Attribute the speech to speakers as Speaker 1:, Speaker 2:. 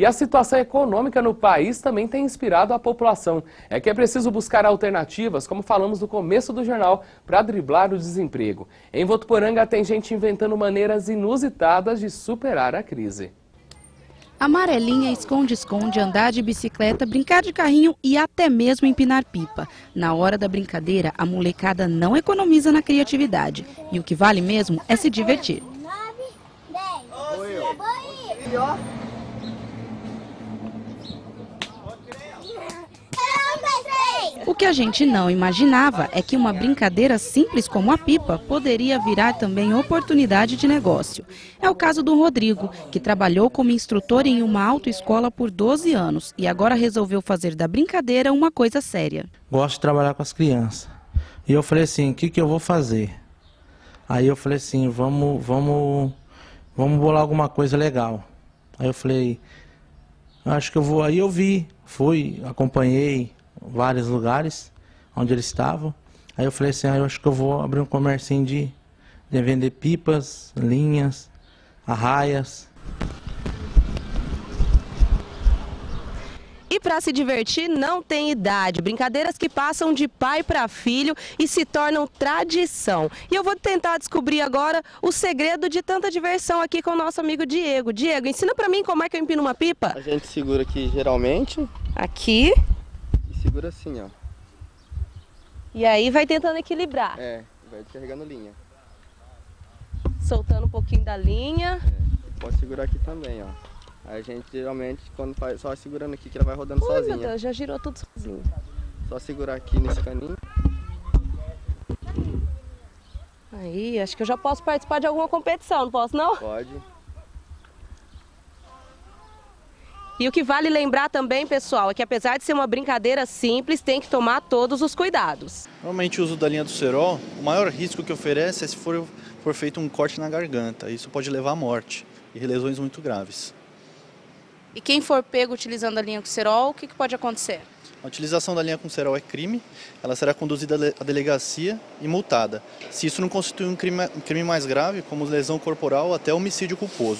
Speaker 1: E a situação econômica no país também tem inspirado a população. É que é preciso buscar alternativas, como falamos no começo do jornal, para driblar o desemprego. Em Votuporanga tem gente inventando maneiras inusitadas de superar a crise.
Speaker 2: Amarelinha esconde-esconde, andar de bicicleta, brincar de carrinho e até mesmo empinar pipa. Na hora da brincadeira, a molecada não economiza na criatividade. E o que vale mesmo é se divertir. O que a gente não imaginava é que uma brincadeira simples como a pipa poderia virar também oportunidade de negócio. É o caso do Rodrigo, que trabalhou como instrutor em uma autoescola por 12 anos e agora resolveu fazer da brincadeira uma coisa séria.
Speaker 3: Gosto de trabalhar com as crianças. E eu falei assim, o que, que eu vou fazer? Aí eu falei assim, vamos, vamos, vamos bolar alguma coisa legal. Aí eu falei, acho que eu vou. Aí eu vi, fui, acompanhei, vários lugares onde eles estavam. Aí eu falei assim, ah, eu acho que eu vou abrir um comércio de, de vender pipas, linhas, arraias.
Speaker 2: E para se divertir não tem idade. Brincadeiras que passam de pai para filho e se tornam tradição. E eu vou tentar descobrir agora o segredo de tanta diversão aqui com o nosso amigo Diego. Diego, ensina para mim como é que eu empino uma pipa.
Speaker 4: A gente segura aqui geralmente.
Speaker 2: Aqui
Speaker 4: segura assim, ó.
Speaker 2: E aí vai tentando equilibrar.
Speaker 4: É, vai descarregando linha.
Speaker 2: Soltando um pouquinho da linha.
Speaker 4: É, pode segurar aqui também, ó. A gente geralmente, quando faz, só segurando aqui que ela vai rodando
Speaker 2: Ui,
Speaker 4: sozinha.
Speaker 2: meu Deus, já girou tudo sozinho.
Speaker 4: Só segurar aqui nesse caninho.
Speaker 2: Aí, acho que eu já posso participar de alguma competição, não posso não?
Speaker 4: Pode.
Speaker 2: E o que vale lembrar também, pessoal, é que apesar de ser uma brincadeira simples, tem que tomar todos os cuidados.
Speaker 5: Normalmente o uso da linha do cerol, o maior risco que oferece é se for, for feito um corte na garganta. Isso pode levar à morte e lesões muito graves.
Speaker 2: E quem for pego utilizando a linha com cerol, o que, que pode acontecer?
Speaker 5: A utilização da linha com cerol é crime, ela será conduzida à delegacia e multada. Se isso não constitui um crime, um crime mais grave, como lesão corporal até homicídio culposo.